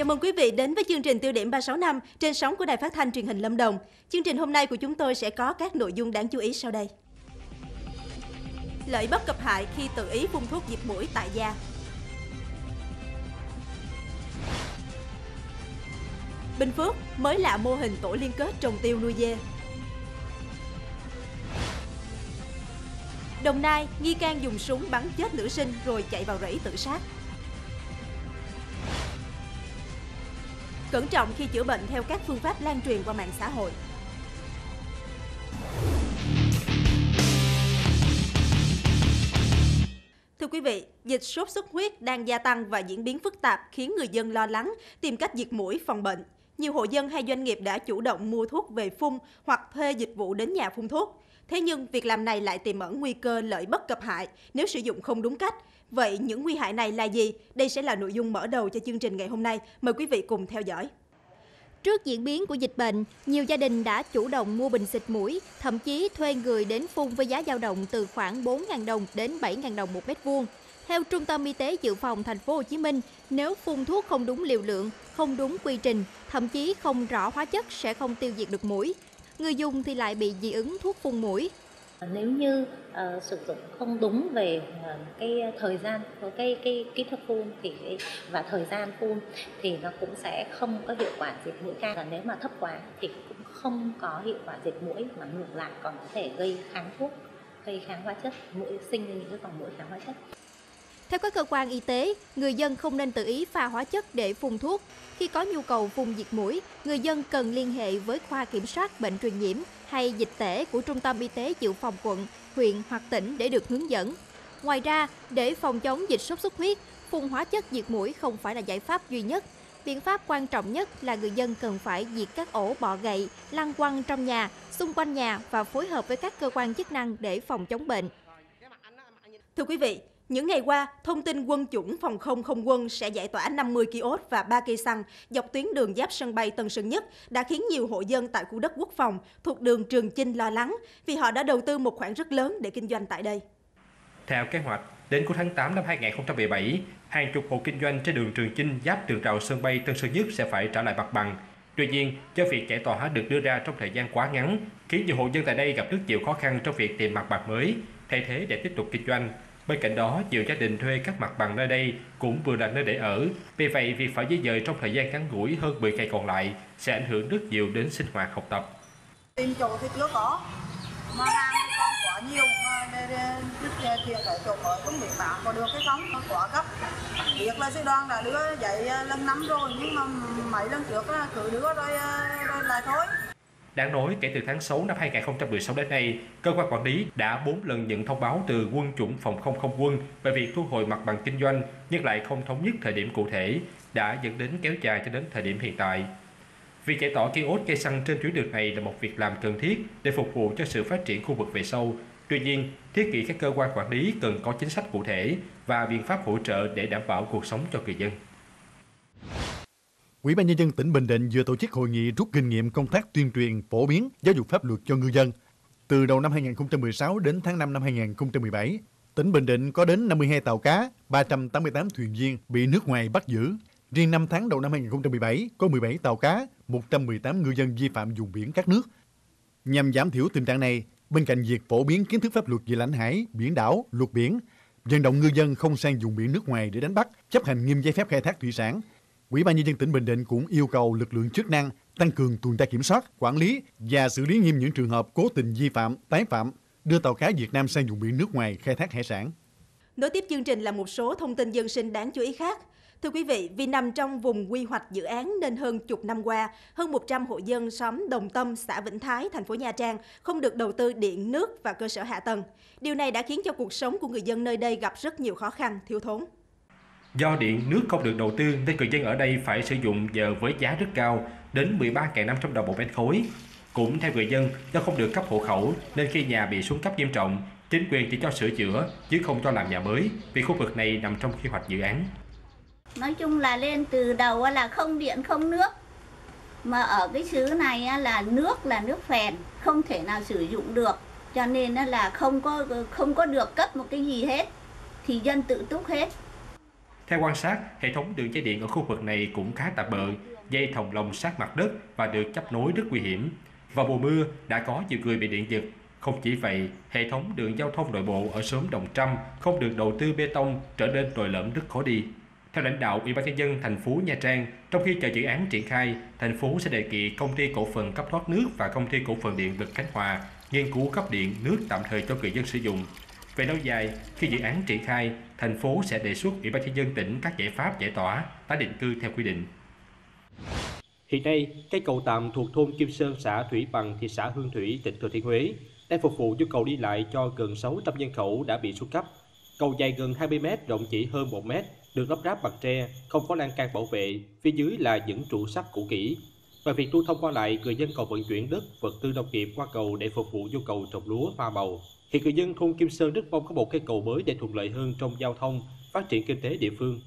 Chào mừng quý vị đến với chương trình Tiêu điểm 365 trên sóng của Đài Phát thanh Truyền hình Lâm Đồng. Chương trình hôm nay của chúng tôi sẽ có các nội dung đáng chú ý sau đây. Lợi bất cập hại khi tự ý phun thuốc diệt mũi tại gia. Bình Phước mới lạ mô hình tổ liên kết trồng tiêu nuôi dê. Đồng Nai, nghi can dùng súng bắn chết nữ sinh rồi chạy vào rẫy tự sát. Cẩn trọng khi chữa bệnh theo các phương pháp lan truyền qua mạng xã hội. Thưa quý vị, dịch sốt xuất huyết đang gia tăng và diễn biến phức tạp khiến người dân lo lắng tìm cách diệt mũi phòng bệnh. Nhiều hộ dân hay doanh nghiệp đã chủ động mua thuốc về phun hoặc thuê dịch vụ đến nhà phun thuốc. Thế nhưng việc làm này lại tiềm ẩn nguy cơ lợi bất cập hại nếu sử dụng không đúng cách. Vậy những nguy hại này là gì? Đây sẽ là nội dung mở đầu cho chương trình ngày hôm nay. Mời quý vị cùng theo dõi. Trước diễn biến của dịch bệnh, nhiều gia đình đã chủ động mua bình xịt mũi, thậm chí thuê người đến phun với giá dao động từ khoảng 4.000 đồng đến 7.000 đồng một mét vuông. Theo Trung tâm Y tế Dự phòng Thành phố Hồ Chí Minh, nếu phun thuốc không đúng liều lượng, không đúng quy trình, thậm chí không rõ hóa chất sẽ không tiêu diệt được mũi. Người dùng thì lại bị dị ứng thuốc phun mũi. Nếu như uh, sử dụng không đúng về uh, cái thời gian cái cái kỹ thuật phun thì và thời gian phun thì nó cũng sẽ không có hiệu quả diệt mũi cao. Và nếu mà thấp quá thì cũng không có hiệu quả diệt mũi mà ngược lại còn có thể gây kháng thuốc, gây kháng hóa chất, mũi sinh ra những cái vòng mũi kháng hóa chất. Theo các cơ quan y tế, người dân không nên tự ý pha hóa chất để phun thuốc. Khi có nhu cầu phun diệt mũi, người dân cần liên hệ với khoa kiểm soát bệnh truyền nhiễm hay dịch tễ của Trung tâm Y tế Dự phòng quận, huyện hoặc tỉnh để được hướng dẫn. Ngoài ra, để phòng chống dịch sốt xuất huyết, phun hóa chất diệt mũi không phải là giải pháp duy nhất. Biện pháp quan trọng nhất là người dân cần phải diệt các ổ bọ gậy, lăng quăng trong nhà, xung quanh nhà và phối hợp với các cơ quan chức năng để phòng chống bệnh. Thưa quý vị, những ngày qua, thông tin quân chủng phòng không không quân sẽ giải tỏa 50 kiosk và 3 cây xăng dọc tuyến đường giáp sân bay Tân Sơn Nhất đã khiến nhiều hộ dân tại khu đất quốc phòng thuộc đường Trường Chinh lo lắng vì họ đã đầu tư một khoản rất lớn để kinh doanh tại đây. Theo kế hoạch, đến cuối tháng 8 năm 2017, hàng chục hộ kinh doanh trên đường Trường Chinh giáp tường rào sân bay Tân Sơn Nhất sẽ phải trả lại mặt bằng. Tuy nhiên, do việc giải tỏa được đưa ra trong thời gian quá ngắn, khiến nhiều hộ dân tại đây gặp rất nhiều khó khăn trong việc tìm mặt bằng mới, thay thế để tiếp tục kinh doanh. Bên cạnh đó, nhiều gia đình thuê các mặt bằng nơi đây cũng vừa là nơi để ở. Vì vậy, việc phải di dời trong thời gian ngắn ngủi hơn 10 ngày còn lại sẽ ảnh hưởng rất nhiều đến sinh hoạt học tập. Tìm chỗ thì chưa có, mà hàng thì còn quá nhiều mà để để chuyện ở chỗ mới cũng bị bán có được cái sống, nó quá gấp. Việc là sư đoàn đã đưa dạy à, lần năm rồi nhưng mà mấy lần trước cứ đưa rồi, à, rồi lại thôi. Đáng nói, kể từ tháng 6 năm 2016 đến nay, cơ quan quản lý đã 4 lần nhận thông báo từ quân chủng phòng không không quân về việc thu hồi mặt bằng kinh doanh, nhưng lại không thống nhất thời điểm cụ thể, đã dẫn đến kéo dài cho đến thời điểm hiện tại. Việc giải tỏa kiosk cây xăng trên tuyến đường này là một việc làm cần thiết để phục vụ cho sự phát triển khu vực về sau. Tuy nhiên, thiết nghĩ các cơ quan quản lý cần có chính sách cụ thể và biện pháp hỗ trợ để đảm bảo cuộc sống cho người dân. Ủy ban nhân dân tỉnh Bình Định vừa tổ chức hội nghị rút kinh nghiệm công tác tuyên truyền, phổ biến giáo dục pháp luật cho ngư dân. Từ đầu năm 2016 đến tháng 5 năm 2017, tỉnh Bình Định có đến 52 tàu cá, 388 thuyền viên bị nước ngoài bắt giữ. Riêng 5 tháng đầu năm 2017 có 17 tàu cá, 118 ngư dân vi phạm vùng biển các nước. Nhằm giảm thiểu tình trạng này, bên cạnh việc phổ biến kiến thức pháp luật về lãnh hải, biển đảo, luật biển, vận động ngư dân không sang vùng biển nước ngoài để đánh bắt, chấp hành nghiêm giấy phép khai thác thủy sản, Ủy ban nhân dân tỉnh Bình Định cũng yêu cầu lực lượng chức năng tăng cường tuần tra kiểm soát, quản lý và xử lý nghiêm những trường hợp cố tình vi phạm, tái phạm, đưa tàu cá Việt Nam sang vùng biển nước ngoài khai thác hải sản. Nối tiếp chương trình là một số thông tin dân sinh đáng chú ý khác. Thưa quý vị, vì nằm trong vùng quy hoạch dự án nên hơn chục năm qua, hơn 100 hộ dân xóm Đồng Tâm, xã Vĩnh Thái, thành phố Nha Trang không được đầu tư điện, nước và cơ sở hạ tầng. Điều này đã khiến cho cuộc sống của người dân nơi đây gặp rất nhiều khó khăn, thiếu thốn. Do điện nước không được đầu tư nên người dân ở đây phải sử dụng giờ với giá rất cao, đến 13.500 đồng một mét khối. Cũng theo người dân, do không được cấp hộ khẩu nên khi nhà bị xuống cấp nghiêm trọng, chính quyền chỉ cho sửa chữa chứ không cho làm nhà mới vì khu vực này nằm trong quy hoạch dự án. Nói chung là lên từ đầu là không điện không nước. Mà ở cái xứ này là nước là nước phèn, không thể nào sử dụng được. Cho nên là không có không có được cấp một cái gì hết thì dân tự túc hết. Theo quan sát, hệ thống đường dây điện ở khu vực này cũng khá tạm bợ, dây thòng lồng sát mặt đất và được chấp nối rất nguy hiểm. Vào mùa mưa đã có nhiều người bị điện giật. Không chỉ vậy, hệ thống đường giao thông nội bộ ở xóm Đồng Trăm không được đầu tư bê tông trở nên tồi lởm rất khó đi. Theo lãnh đạo Ủy ban nhân dân thành phố Nha Trang, trong khi chờ dự án triển khai, thành phố sẽ đề nghị công ty cổ phần cấp thoát nước và công ty cổ phần điện lực Khánh Hòa nghiên cứu cấp điện nước tạm thời cho người dân sử dụng. Về lâu dài, khi dự án triển khai, thành phố sẽ đề xuất Ủy ban nhân dân tỉnh các giải pháp giải tỏa, tái định cư theo quy định. Hiện nay, cây cầu tạm thuộc thôn Kim Sơn, xã Thủy Bằng, thị xã Hương Thủy, tỉnh Thừa Thiên Huế đang phục vụ nhu cầu đi lại cho gần 600 nhân khẩu đã bị xuống cấp. Cầu dài gần 20 m, rộng chỉ hơn 1 m, được lắp ráp bằng tre, không có lan can bảo vệ, phía dưới là những trụ sắt cũ kỹ. Và việc lưu thông qua lại, người dân còn vận chuyển đất, vật tư nông nghiệp qua cầu để phục vụ nhu cầu trồng lúa, hoa màu. Hiện người dân thôn Kim Sơn rất mong có một cây cầu mới để thuận lợi hơn trong giao thông, phát triển kinh tế địa phương.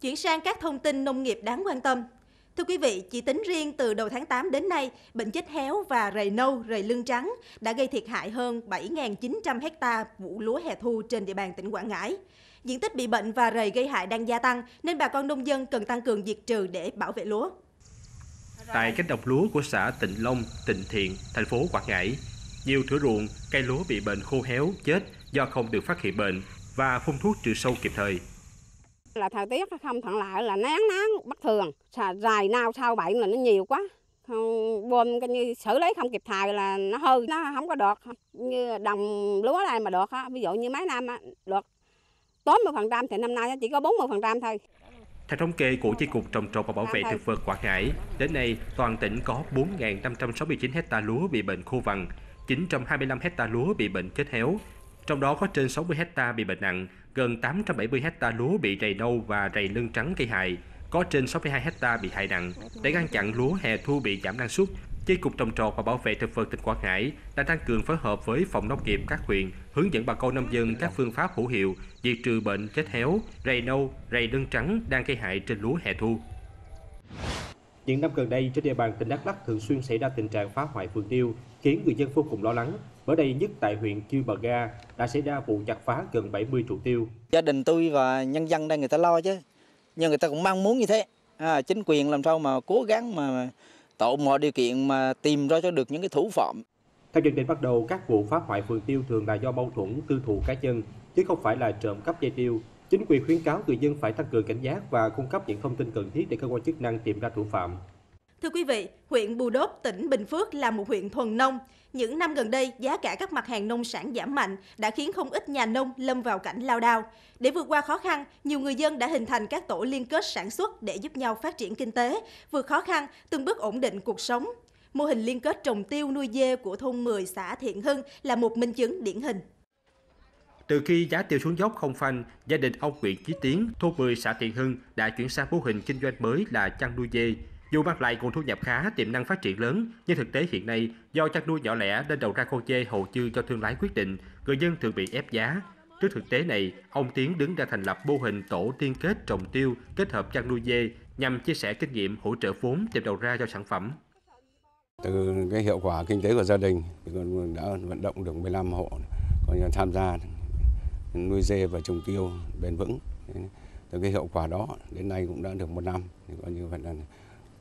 Chuyển sang các thông tin nông nghiệp đáng quan tâm. Thưa quý vị, chỉ tính riêng từ đầu tháng 8 đến nay, bệnh chết héo và rầy nâu, rầy lưng trắng đã gây thiệt hại hơn 7.900 hecta vụ lúa hè thu trên địa bàn tỉnh Quảng Ngãi. Diện tích bị bệnh và rầy gây hại đang gia tăng nên bà con nông dân cần tăng cường diệt trừ để bảo vệ lúa. Tại cánh đồng lúa của xã Tịnh Long, Tịnh Thiện, thành phố Quảng Ngãi, nhiều thửa ruộng, cây lúa bị bệnh khô héo, chết do không được phát hiện bệnh và phun thuốc trừ sâu kịp thời. Là thời tiết không thuận lợi là nắng nắng bất thường, dài nào sau bệnh là nó nhiều quá. Không, bơm cái như xử lý không kịp thời là nó hư, nó không có được. Như đồng lúa này mà được, ví dụ như mấy năm được 80% thì năm nay chỉ có 40% thôi. Theo thống kê của Chi cục Trồng trọt và Bảo vệ thực vật Quảng Ngãi, đến nay toàn tỉnh có 4.569 hecta lúa bị bệnh khô vàng, 925 hecta lúa bị bệnh chết héo, trong đó có trên 60 hecta bị bệnh nặng, gần 870 hecta lúa bị rầy nâu và rầy lưng trắng gây hại, có trên 62 hecta bị hại nặng. Để ngăn chặn lúa hè thu bị giảm năng suất, Chi cục trồng trọt và bảo vệ thực vật tỉnh Quảng Ngãi đã tăng cường phối hợp với phòng nông nghiệp các huyện hướng dẫn bà con nông dân các phương pháp hữu hiệu diệt trừ bệnh chết héo, rầy nâu, rầy lưng trắng đang gây hại trên lúa hè thu. Những năm gần đây trên địa bàn tỉnh Đắk Lắk thường xuyên xảy ra tình trạng phá hoại vườn tiêu, khiến người dân vô cùng lo lắng. Mới đây nhất tại huyện Chư Bờ Ga đã xảy ra vụ chặt phá gần 70 trụ tiêu. Gia đình tôi và nhân dân đây người ta lo chứ, nhưng người ta cũng mong muốn như thế. À, chính quyền làm sao mà cố gắng mà tạo mọi điều kiện mà tìm ra cho được những cái thủ phạm. Theo nhận định bắt đầu, các vụ phá hoại vườn tiêu thường là do mâu thuẫn tư thù cá nhân, chứ không phải là trộm cắp dây tiêu. Chính quyền khuyến cáo người dân phải tăng cường cảnh giác và cung cấp những thông tin cần thiết để cơ quan chức năng tìm ra thủ phạm. Thưa quý vị, huyện Bù Đốp, tỉnh Bình Phước là một huyện thuần nông. Những năm gần đây, giá cả các mặt hàng nông sản giảm mạnh đã khiến không ít nhà nông lâm vào cảnh lao đao. Để vượt qua khó khăn, nhiều người dân đã hình thành các tổ liên kết sản xuất để giúp nhau phát triển kinh tế, vượt khó khăn, từng bước ổn định cuộc sống. Mô hình liên kết trồng tiêu nuôi dê của thôn 10 xã Thiện Hưng là một minh chứng điển hình. Từ khi giá tiêu xuống dốc không phanh, gia đình ông Nguyễn Chí Tiến, thôn 10 xã Thiện Hưng đã chuyển sang mô hình kinh doanh mới là chăn nuôi dê. Dù mang lại nguồn thu nhập khá, tiềm năng phát triển lớn, nhưng thực tế hiện nay do chăn nuôi nhỏ lẻ nên đầu ra con dê hầu như cho thương lái quyết định, người dân thường bị ép giá. Trước thực tế này, ông Tiến đứng ra thành lập mô hình tổ liên kết trồng tiêu kết hợp chăn nuôi dê nhằm chia sẻ kinh nghiệm hỗ trợ vốn tìm đầu ra cho sản phẩm. Từ cái hiệu quả kinh tế của gia đình thì đã vận động được 15 hộ coi như tham gia nuôi dê và trồng tiêu bền vững. Từ cái hiệu quả đó đến nay cũng đã được một năm thì coi như vậy là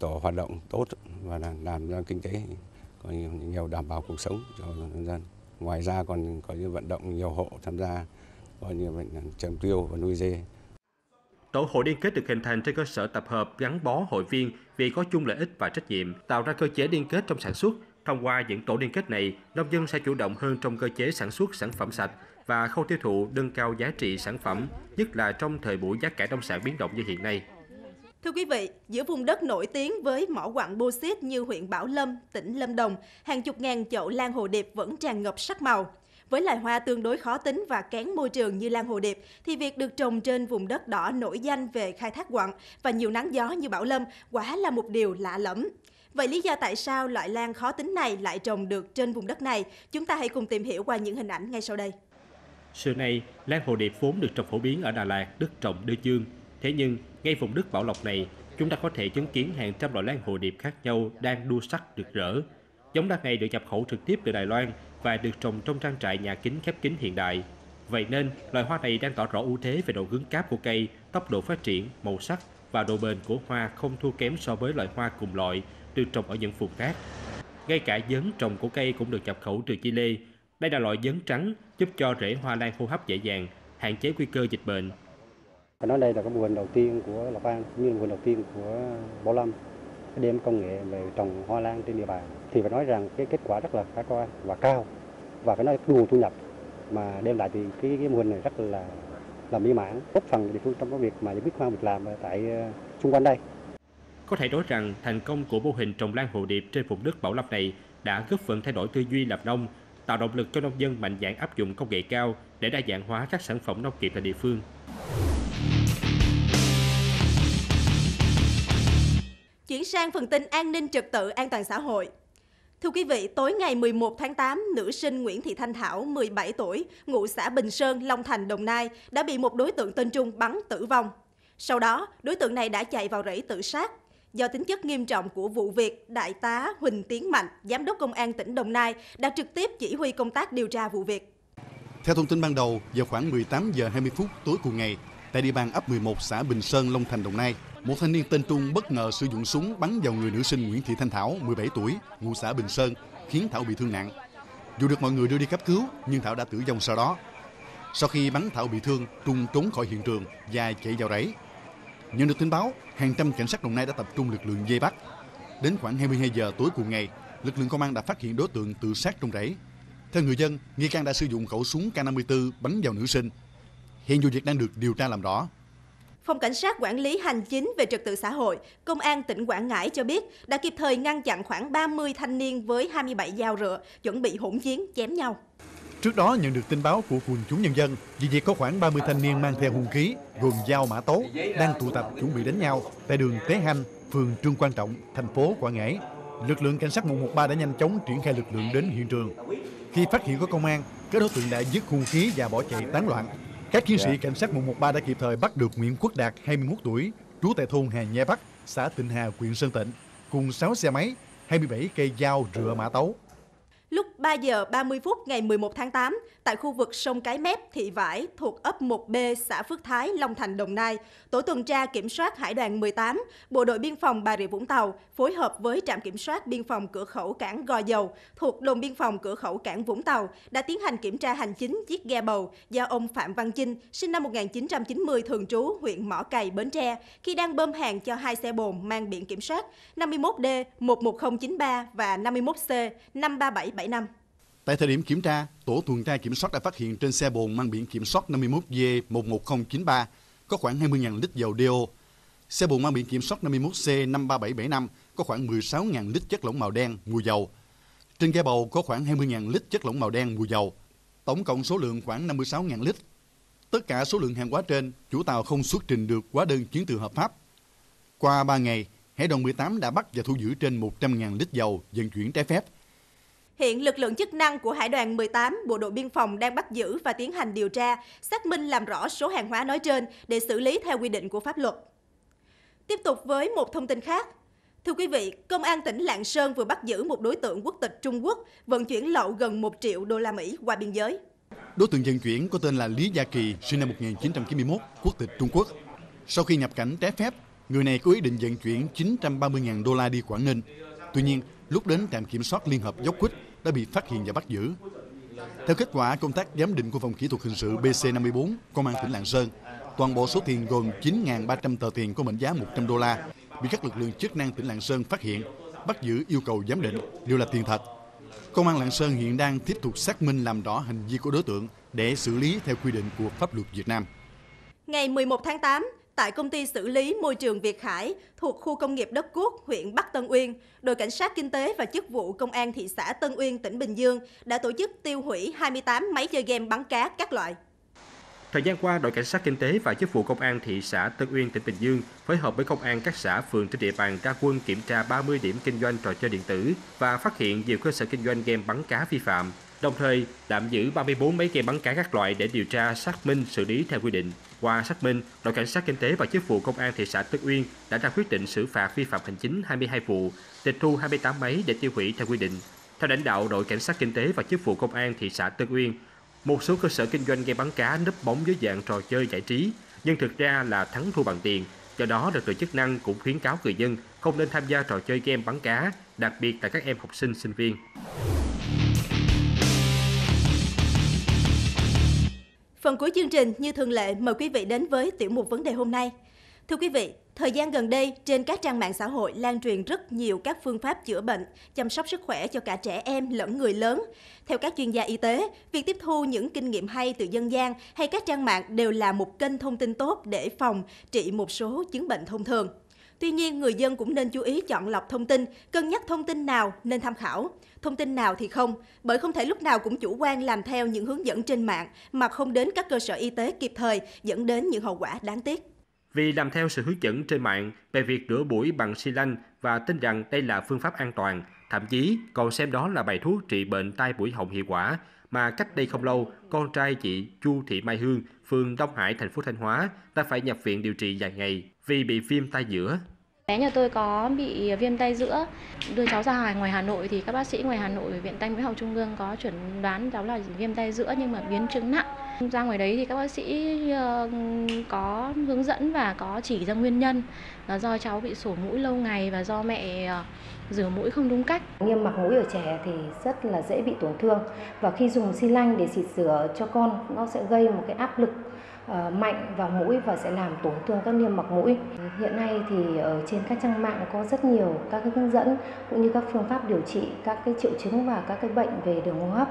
tổ hoạt động tốt và làm ra kinh tế có nhiều nhiều đảm bảo cuộc sống cho nhân dân. Ngoài ra còn có những vận động nhiều hộ tham gia có như vậy trồng tiêu và nuôi dê. Tổ hội liên kết được hình thành trên cơ sở tập hợp gắn bó hội viên vì có chung lợi ích và trách nhiệm, tạo ra cơ chế liên kết trong sản xuất. Thông qua những tổ liên kết này, nông dân sẽ chủ động hơn trong cơ chế sản xuất sản phẩm sạch và khâu tiêu thụ nâng cao giá trị sản phẩm, nhất là trong thời buổi giá cả nông sản biến động như hiện nay. Thưa quý vị, giữa vùng đất nổi tiếng với mỏ quặng bô xít như huyện Bảo Lâm, tỉnh Lâm Đồng, hàng chục ngàn chậu lan hồ điệp vẫn tràn ngập sắc màu. Với loài hoa tương đối khó tính và kén môi trường như lan hồ điệp, thì việc được trồng trên vùng đất đỏ nổi danh về khai thác quặng và nhiều nắng gió như Bảo Lâm quả là một điều lạ lẫm. Vậy lý do tại sao loại lan khó tính này lại trồng được trên vùng đất này? Chúng ta hãy cùng tìm hiểu qua những hình ảnh ngay sau đây. Xưa nay, lan hồ điệp vốn được trồng phổ biến ở Đà Lạt, đất trồng đưa chương. Thế nhưng, ngay vùng đất Bảo Lộc này, chúng ta có thể chứng kiến hàng trăm loại lan hồ điệp khác nhau đang đua sắc rực rỡ. Giống lan này được nhập khẩu trực tiếp từ Đài Loan và được trồng trong trang trại nhà kính khép kín hiện đại. Vậy nên, loài hoa này đang tỏ rõ ưu thế về độ cứng cáp của cây, tốc độ phát triển, màu sắc và độ bền của hoa không thua kém so với loại hoa cùng loại được trồng ở những vùng khác. Ngay cả giấn trồng của cây cũng được nhập khẩu từ Chile. Đây là loại giấn trắng giúp cho rễ hoa lan hô hấp dễ dàng, hạn chế nguy cơ dịch bệnh. Phải nói đây là cái mô hình đầu tiên của Lộc An, cũng như là mô hình đầu tiên của Bảo Lâm đêm công nghệ về trồng hoa lan trên địa bàn. Thì phải nói rằng cái kết quả rất là khả quan và cao. Và phải nói nguồn thu nhập mà đem lại thì cái, cái mô hình này rất là là mỹ mãn góp phần địa phương trong cái việc mà giải quyết công việc làm tại ờ, xung quanh đây. Có thể nói rằng thành công của mô hình trồng lan hồ điệp trên vùng đất Bảo Lâm này đã góp phần thay đổi tư duy làm nông, tạo động lực cho nông dân mạnh dạn áp dụng công nghệ cao để đa dạng hóa các sản phẩm nông nghiệp tại địa phương. Chuyển sang phần tin an ninh trật tự an toàn xã hội. Thưa quý vị, tối ngày 11 tháng 8, nữ sinh Nguyễn Thị Thanh Thảo, 17 tuổi, ngụ xã Bình Sơn, Long Thành, Đồng Nai, đã bị một đối tượng tên Trung bắn tử vong. Sau đó, đối tượng này đã chạy vào rẫy tự sát. Do tính chất nghiêm trọng của vụ việc, Đại tá Huỳnh Tiến Mạnh, Giám đốc Công an tỉnh Đồng Nai, đã trực tiếp chỉ huy công tác điều tra vụ việc. Theo thông tin ban đầu, vào khoảng 18 giờ 20 phút tối cùng ngày, tại địa bàn ấp 11 xã Bình Sơn, Long Thành, Đồng Nai, một thanh niên tên Trung bất ngờ sử dụng súng bắn vào người nữ sinh Nguyễn Thị Thanh Thảo, 17 tuổi, ngụ xã Bình Sơn, khiến Thảo bị thương nặng. Dù được mọi người đưa đi cấp cứu, nhưng Thảo đã tử vong sau đó. Sau khi bắn Thảo bị thương, Trung trốn khỏi hiện trường và chạy vào rẫy. Nhận được tin báo, hàng trăm cảnh sát Đồng Nai đã tập trung lực lượng dây bắt. Đến khoảng 22 giờ tối cùng ngày, lực lượng công an đã phát hiện đối tượng tự sát trong rẫy. Theo người dân, nghi can đã sử dụng khẩu súng K54 bắn vào nữ sinh. Hiện vụ việc đang được điều tra làm rõ. Phòng Cảnh sát Quản lý Hành chính về trật tự xã hội, Công an tỉnh Quảng Ngãi cho biết đã kịp thời ngăn chặn khoảng 30 thanh niên với 27 dao rựa chuẩn bị hỗn chiến chém nhau. Trước đó nhận được tin báo của quần chúng nhân dân về việc có khoảng 30 thanh niên mang theo hung khí gồm dao mã tấu đang tụ tập chuẩn bị đánh nhau tại đường Tế Hanh, phường Trương Quan Trọng, thành phố Quảng Ngãi. Lực lượng cảnh sát 113 đã nhanh chóng triển khai lực lượng đến hiện trường. Khi phát hiện có công an, các đối tượng đã dứt hung khí và bỏ chạy tán loạn. Các chiến sĩ cảnh sát 113 đã kịp thời bắt được Nguyễn Quốc Đạt, 21 tuổi, trú tại thôn Hà Nha Bắc, xã Tịnh Hà, huyện Sơn Tịnh, cùng 6 xe máy, 27 cây dao rựa mã tấu. Lúc 3 giờ 30 phút ngày 11 tháng 8, tại khu vực sông Cái Mép, Thị Vải thuộc ấp 1B, xã Phước Thái, Long Thành, Đồng Nai, tổ tuần tra kiểm soát Hải đoàn 18, Bộ đội Biên phòng Bà Rịa Vũng Tàu phối hợp với trạm kiểm soát biên phòng cửa khẩu cảng Gò Dầu thuộc đồn biên phòng cửa khẩu cảng Vũng Tàu đã tiến hành kiểm tra hành chính chiếc ghe bầu do ông Phạm Văn Chinh, sinh năm 1990 thường trú huyện Mỏ Cày, Bến Tre, khi đang bơm hàng cho hai xe bồn mang biển kiểm soát 51D 11093 và 51C 53775. Tại thời điểm kiểm tra, tổ tuần tra kiểm soát đã phát hiện trên xe bồn mang biển kiểm soát 51V11093 có khoảng 20.000 lít dầu DO. Xe bồn mang biển kiểm soát 51C53775 có khoảng 16.000 lít chất lỏng màu đen mùi dầu. Trên ghe bầu có khoảng 20.000 lít chất lỏng màu đen mùi dầu. Tổng cộng số lượng khoảng 56.000 lít. Tất cả số lượng hàng hóa trên, chủ tàu không xuất trình được hóa đơn chứng từ hợp pháp. Qua 3 ngày, Hải đoàn 18 đã bắt và thu giữ trên 100.000 lít dầu vận chuyển trái phép. Hiện lực lượng chức năng của Hải đoàn 18, Bộ đội Biên phòng đang bắt giữ và tiến hành điều tra, xác minh làm rõ số hàng hóa nói trên để xử lý theo quy định của pháp luật. Tiếp tục với một thông tin khác. Thưa quý vị, Công an tỉnh Lạng Sơn vừa bắt giữ một đối tượng quốc tịch Trung Quốc vận chuyển lậu gần 1 triệu đô la Mỹ qua biên giới. Đối tượng vận chuyển có tên là Lý Gia Kỳ, sinh năm 1991, quốc tịch Trung Quốc. Sau khi nhập cảnh trái phép, người này có ý định vận chuyển 930.000 đô la đi Quảng Ninh. Tuy nhiên, lúc đến trạm kiểm soát Liên hợp Dốc Quýt đã bị phát hiện và bắt giữ. Theo kết quả công tác giám định của phòng kỹ thuật hình sự BC54, Công an tỉnh Lạng Sơn, toàn bộ số tiền gồm 9.300 tờ tiền có mệnh giá 100 đô la bị các lực lượng chức năng tỉnh Lạng Sơn phát hiện, bắt giữ yêu cầu giám định đều là tiền thật. Công an Lạng Sơn hiện đang tiếp tục xác minh làm rõ hành vi của đối tượng để xử lý theo quy định của pháp luật Việt Nam. Ngày 11 tháng 8, tại công ty xử lý môi trường Việt Hải thuộc khu công nghiệp Đất Quốc, huyện Bắc Tân Uyên, đội cảnh sát kinh tế và chức vụ công an thị xã Tân Uyên, tỉnh Bình Dương đã tổ chức tiêu hủy 28 máy chơi game bắn cá các loại. Thời gian qua, đội cảnh sát kinh tế và chức vụ công an thị xã Tân Uyên, tỉnh Bình Dương phối hợp với công an các xã phường trên địa bàn ra quân kiểm tra 30 điểm kinh doanh trò chơi điện tử và phát hiện nhiều cơ sở kinh doanh game bắn cá vi phạm. Đồng thời, tạm giữ 34 máy game bắn cá các loại để điều tra, xác minh, xử lý theo quy định. Qua xác minh, đội cảnh sát kinh tế và chức vụ công an thị xã Tân Uyên đã ra quyết định xử phạt vi phạm hành chính 22 vụ, tịch thu 28 máy để tiêu hủy theo quy định. Theo lãnh đạo đội cảnh sát kinh tế và chức vụ công an thị xã Tân Uyên, Một số cơ sở kinh doanh game bắn cá nấp bóng dưới dạng trò chơi giải trí, nhưng thực ra là thắng thua bằng tiền. Do đó, lực lượng chức năng cũng khuyến cáo người dân không nên tham gia trò chơi game bắn cá, đặc biệt là các em học sinh, sinh viên. Phần cuối chương trình như thường lệ mời quý vị đến với tiểu mục vấn đề hôm nay. Thưa quý vị, thời gian gần đây trên các trang mạng xã hội lan truyền rất nhiều các phương pháp chữa bệnh, chăm sóc sức khỏe cho cả trẻ em lẫn người lớn. Theo các chuyên gia y tế, việc tiếp thu những kinh nghiệm hay từ dân gian hay các trang mạng đều là một kênh thông tin tốt để phòng trị một số chứng bệnh thông thường. Tuy nhiên, người dân cũng nên chú ý chọn lọc thông tin, cân nhắc thông tin nào nên tham khảo, thông tin nào thì không, bởi không thể lúc nào cũng chủ quan làm theo những hướng dẫn trên mạng mà không đến các cơ sở y tế kịp thời dẫn đến những hậu quả đáng tiếc. Vì làm theo sự hướng dẫn trên mạng về việc rửa mũi bằng xi lanh và tin rằng đây là phương pháp an toàn, thậm chí còn xem đó là bài thuốc trị bệnh tai mũi họng hiệu quả, mà cách đây không lâu, con trai chị Chu Thị Mai Hương, phường Đông Hải, thành phố Thanh Hóa đã phải nhập viện điều trị vài ngày vì bị viêm tai giữa. Bé nhà tôi có bị viêm tay giữa, đưa cháu ra ngoài ngoài Hà Nội thì các bác sĩ ngoài Hà Nội viện Tay mũi họng trung ương có chuẩn đoán cháu là viêm tay giữa nhưng mà biến chứng nặng. Ra ngoài đấy thì các bác sĩ ờ, có hướng dẫn và có chỉ ra nguyên nhân là do cháu bị sổ mũi lâu ngày và do mẹ ờ, rửa mũi không đúng cách. Niêm mạc mũi ở trẻ thì rất là dễ bị tổn thương và khi dùng xi lanh để xịt rửa cho con, nó sẽ gây một cái áp lực ờ, mạnh vào mũi và sẽ làm tổn thương các niêm mạc mũi. Hiện nay thì ở trên các trang mạng có rất nhiều các cái hướng dẫn cũng như các phương pháp điều trị các cái triệu chứng và các cái bệnh về đường hô hấp.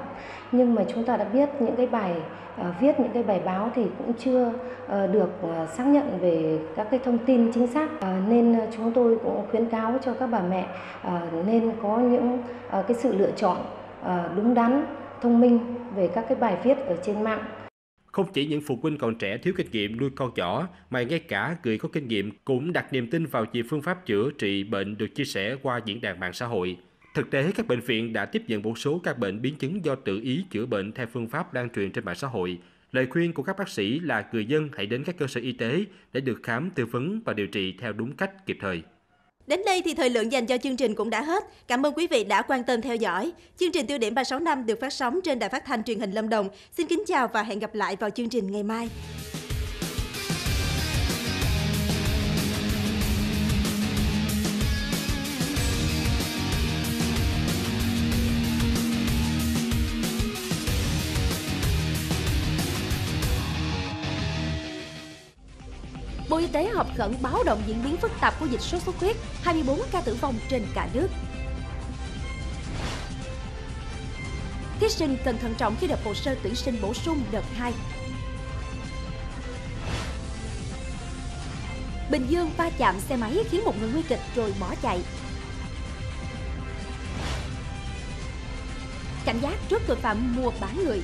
Nhưng mà chúng ta đã biết những cái bài ờ, viết những cái bài báo thì cũng chưa ờ, được xác nhận về các cái thông tin chính xác nên chúng tôi cũng khuyến cáo cho các bà mẹ Ờ, nên có những uh, cái sự lựa chọn uh, đúng đắn, thông minh về các cái bài viết ở trên mạng không chỉ những phụ huynh còn trẻ thiếu kinh nghiệm nuôi con nhỏ, mà ngay cả người có kinh nghiệm cũng đặt niềm tin vào nhiều phương pháp chữa trị bệnh được chia sẻ qua diễn đàn mạng xã hội. Thực tế, các bệnh viện đã tiếp nhận một số các bệnh biến chứng do tự ý chữa bệnh theo phương pháp lan truyền trên mạng xã hội. Lời khuyên của các bác sĩ là người dân hãy đến các cơ sở y tế để được khám tư vấn và điều trị theo đúng cách kịp thời. Đến đây thì thời lượng dành cho chương trình cũng đã hết. Cảm ơn quý vị đã quan tâm theo dõi. Chương trình Tiêu điểm 36 năm được phát sóng trên Đài Phát thanh Truyền hình Lâm Đồng. Xin kính chào và hẹn gặp lại vào chương trình ngày mai. Y tế họp khẩn báo động diễn biến phức tạp của dịch sốt xuất huyết, 24 ca tử vong trên cả nước. Thí sinh cần thận trọng khi nộp hồ sơ tuyển sinh bổ sung đợt 2. Bình Dương va chạm xe máy khiến một người nguy kịch rồi bỏ chạy. Cảnh giác trước tội phạm mua bán người